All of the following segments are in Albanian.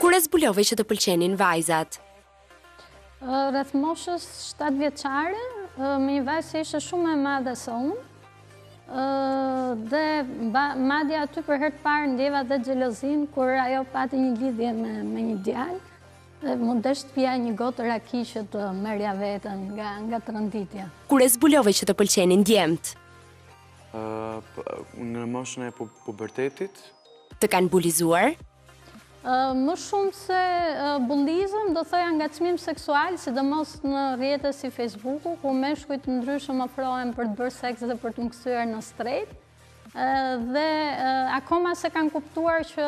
Kur e zbulove që të pëlqenin vajzat? Rreth moshës 7 vjeçare, me një vajzë që ishte shumë më e madhe se unë. Dhe madje aty për herë të parë ndjeva dhe xhelozinë kur ajo pati një lidhje me një djalë. M'u desh të pija një gotë raki që të merrja veten nga tronditja. Kur e zbulove që të pëlqenin djemtë? Në moshën e pubertetit. Të kanë bulizuar? Më shumë se bulizëm, do thoja ngacmim seksual, sidomos në rrjete si Facebooku, ku meshkuj të ndryshëm afrohen për të bërë seks dhe për të më kthyer në strejt. Dhe akoma s'e kanë kuptuar që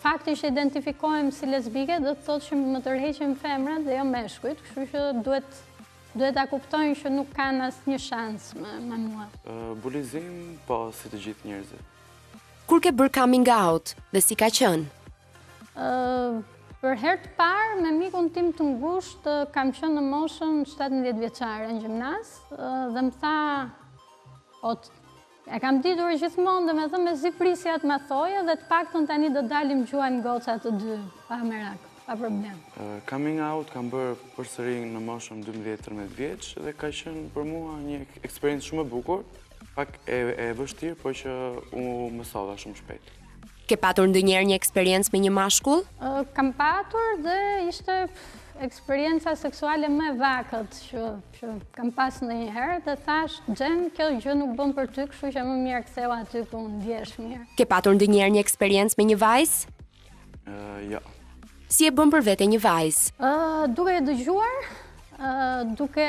fakti që identifikohem si lesbike do të thotë që më tërheqin femrat dhe jo meshkujt, kështu që duhet duhet ta kuptojnë që nuk kanë asnjë shans me, me mua. Bulizim, po, si të gjithë njerëzit. Kur ke bërë coming out dhe si ka qenë? për herë të parë, me mikun tim të ngushtë, kam qenë në moshën 17 vjeçare në gjimnaz, dhe më tha, O, e kam ditur gjithmonë, domethënë mezi prisja të ma thoshe dhe të paktën tani do dalim gjuajmë goca të dy, pa merak, pa problem. Coming out kam bërë përsëri në moshën 12-13 vjeç dhe ka qenë për mua një eksperiencë shumë e bukur, pak e vështirë, por që u mësova shumë shpejt. Ke patur ndonjëherë një eksperiencë me një mashkull? Kam patur dhe ishte eksperienca seksuale më e vakët që Që kam pas ndonjëherë dhe thashë, Xhen, kjo gjë nuk bën për ty, kështu që më mirë kthehu aty ku ndihesh mirë. Ke patur ndonjëherë një eksperiencë me një vajzë? Jo. Si e bën për vete një vajzë? Duke e dëgjuar, duke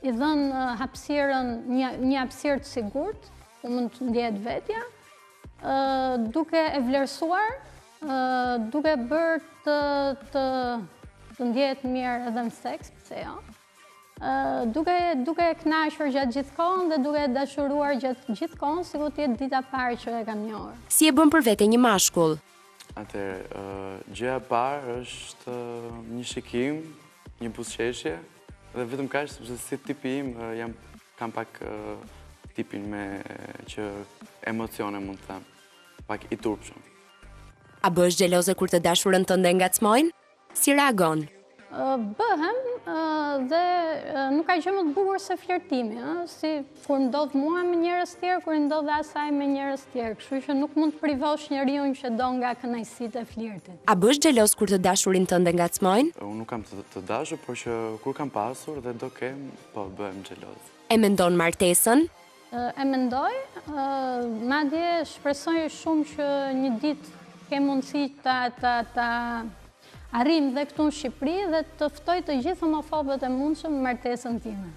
i dhënë hapësirën, një hapësirë të sigurt, ku mund të ndihet vetja, duke e vlerësuar, Duke e bërë të të të ndjehet mirë edhe në seks, pse jo. Duke, duke e kënaqur gjatë gjithë kohës dhe duke e dashuruar gjatë gjithë kohës, sikur të jetë dita e parë që e kam njohur. Si e bën për vete një mashkull? Atëherë, gjëja e parë është një shikim, një buzëqeshje, dhe vetëm kaq sepse si tipi im, jam kam pak tipin me që emocione mund të them, pak i turpshëm. A bëhesh xheloze kur të dashurën tënde e ngacmojnë? Si reagon? Bëhem dhe nuk ka gjë më të bukur se flirtimi, ëh, si kur më ndodh mua me njerëz të tjerë, kur i ndodh dhe asaj me njerëz të tjerë, kështu që nuk mund të privosh njeriun që do nga kënaqësitë e flirtit. A bëhesh xheloz kur të dashurin tënd e ngacmojnë? Unë nuk kam të dashur, por që kur kam pasur dhe do kem, po bëhem xheloz. E mendon martesën? E mendoj, madje shpresoj shumë që një ditë të kem mundësi ta ta ta arrijmë dhe këtu në Shqipëri dhe të ftoj të gjithë homofobët e mundshëm në martesën time.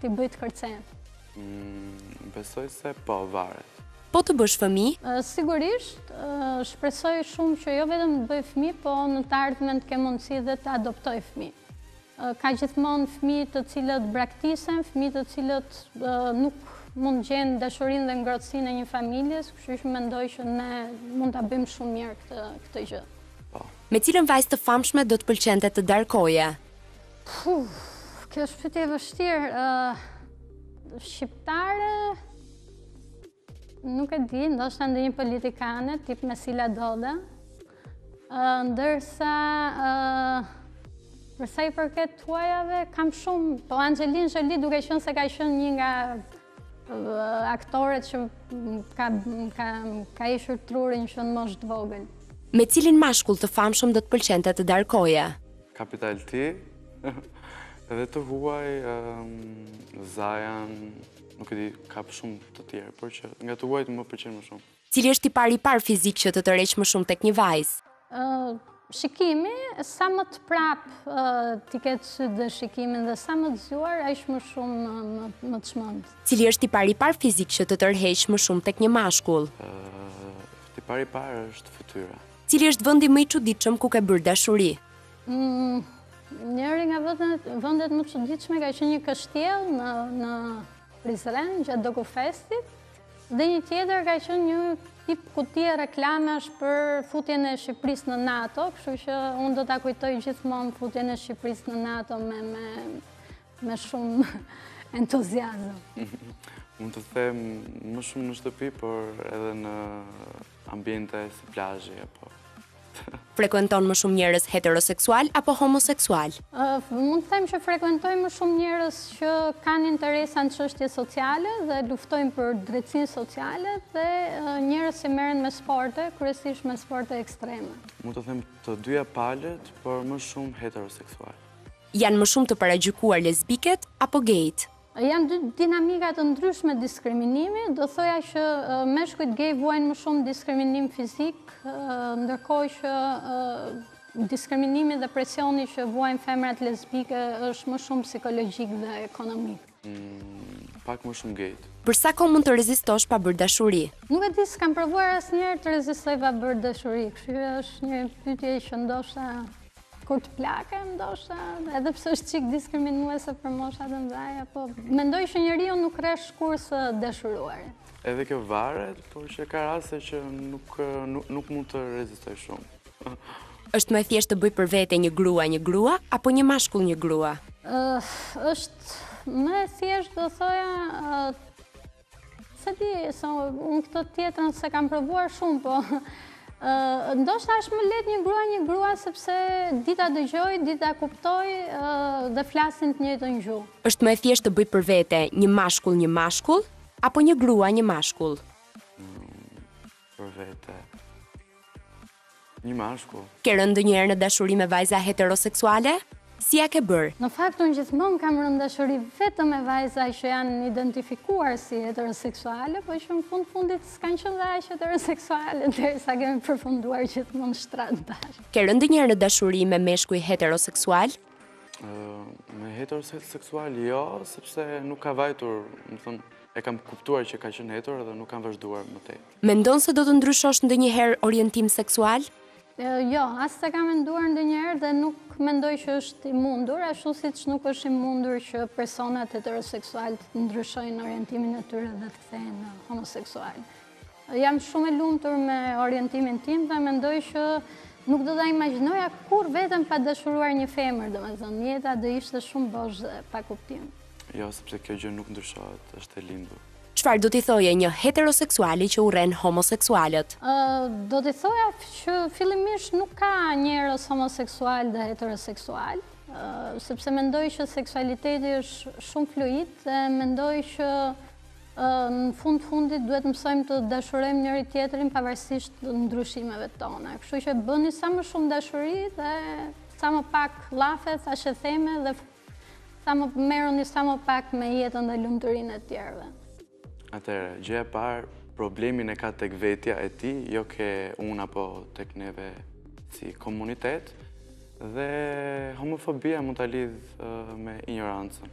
T'i bëj të kërcejnë. Mm, besoj se po varet. Po të bësh fëmijë? Sigurisht, shpresoj shumë që jo vetëm të bëj fëmijë, po në të ardhmen të kem mundësi dhe të adoptoj fëmijë. Ka gjithmonë fëmijë të cilët braktisen, fëmijë të cilët nuk mund të gjejnë dashurinë dhe ngrohtësinë e një familjeje, kështu që mendoj që ne mund ta bëjmë shumë mirë këtë gjë. Po. Me cilën vajzë të famshme do të pëlqente të darkoje? Puh, kjo është pyetje e vështirë. Shqiptare nuk e di, ndoshta ndonjë politikane tip Mesila Doda. Ndërsa, për sa i përket të huajave, kam shumë, po Angelina Jolie duke qenë se ka qenë një nga aktoret që më ka prishur trurin që në moshë të vogël. Me cilin mashkull të famshëm do të pëlqente të darkoje? Capital T, edhe të huaj, Zayn, nuk e di, ka shumë të tjerë, por që nga të huajt më pëlqen më shumë. Cili është tipari i parë fizik që të tërheq më shumë tek një vajzë? Shikimi, sa më të prapë t'i ketë sytë dhe shikimin dhe sa më të zgjuar, aq më shumë më çmend. Cili është tipari i parë fizik që të tërheq më shumë tek një mashkull? Tipari i parë është fytyra. Cili është vendi më i çuditshëm ku ke bërë dashuri? Mm, njëri nga vendet më të çuditshme ka qenë një kështjellë në në Prizren gjatë Dokufestit. Dhe një tjetër ka qenë një tip kutie reklamash për futjen e Shqipërisë në NATO, kështu që unë do ta kujtoj gjithmonë futjen e Shqipërisë në NATO me me me shumë entuziazëm. Mund të them më shumë në shtëpi, por edhe në ambiente si plazhi apo Frekuenton më shumë njerëz heteroseksualë apo homoseksualë? Mund të them që frekuentoj më shumë njerëz që kanë interesa në çështje sociale dhe luftojnë për drejtësinë sociale dhe njerëz që merren me sporte, kryesisht me sporte ekstreme. Mund të them të dyja palët, por më shumë heteroseksualë. Janë më shumë të paragjykuar lesbiket apo gejtë? Janë dy dinamika të ndryshme diskriminimi, do thoja që meshkujt gay vuajnë më shumë diskriminim fizik, ndërkohë që diskriminimi dhe presioni që vuajnë femrat lesbike është më shumë psikologjik dhe ekonomik. Mm, pak më shumë gejt. Për sa kohë mund të rezistosh pa bërë dashuri? Nuk e di, s'kam provuar asnjëherë të rezistoj pa bërë dashuri, kështu që është një pyetje që ndoshta Kur të plakem, ndoshta, edhe pse është çik diskriminuese për mosha të mëdha, po mendoj që njeriu nuk rresht kurrë së dashuruari. Edhe kjo varet, por që ka raste që nuk nuk mund të rezistoj shumë. Është më e thjeshtë të bëjë për vete një grua një grua apo një mashkull një grua? Është më e thjeshtë do thoja S'e di, unë këtë tjetrën s'e kam provuar shumë, po ndoshta është më lehtë një grua një grua, sepse di ta dëgjojë, di ta kuptojë dhe flasin të njëjtën gjuhë. është më e thjeshtë të bëjë për vete një mashkull një mashkull, apo një grua një mashkull? Për vete. Një mashkull. Ke rënë ndonjëherë në dashuri me vajza heteroseksuale? Si ia ke bërë? Në fakt unë gjithmonë kam rënë në dashuri vetëm me vajza që janë identifikuar si heteroseksuale, por që në fund fundit s'kanë qenë dhe aq heteroseksuale derisa kemi përfunduar gjithmonë në shtrat bashkë. Ke rënë ndonjëherë në dashuri me meshkuj heteroseksualë? Me heteroseksual, jo, sepse nuk ka vajtur, domethënë, e kam kuptuar që ka qenë hetero dhe nuk kam vazhduar më tej. Mendon se do të ndryshosh ndonjëherë orientim seksual? Jo, as s'e kam menduar ndonjëherë dhe nuk mendoj që është i mundur, ashtu siç nuk është i mundur që personat heteroseksualë të ndryshojnë orientimin e tyre dhe të kthehen homoseksualë. Jam shumë e lumtur me orientimin tim dhe mendoj që nuk do ta imagjinoja kurrë veten pa dashuruar një femër, domethënë jeta do ishte shumë bosh dhe pa kuptim. Jo, sepse kjo gjë nuk ndryshohet, është e lindur. Çfarë do t'i thoje një heteroseksuali që urren homoseksualët? Do t'i thoja që fillimisht nuk ka njerëz homoseksualë dhe heteroseksualë, sepse mendoj që seksualiteti është shumë fluid dhe mendoj që Në fund të fundit duhet të mësojmë të dashurojmë njëri-tjetrin pavarësisht ndryshimeve tona. Kështu që bëni sa më shumë dashuri dhe sa më pak llafe, thashetheme dhe sa më merruni sa më pak me jetën dhe lumturinë e tjerëve. Atëherë, gjëja e parë, problemin e ka tek vetja e tij, jo ke unë apo tek neve si komunitet, dhe homofobia mund ta lidh me injorancën.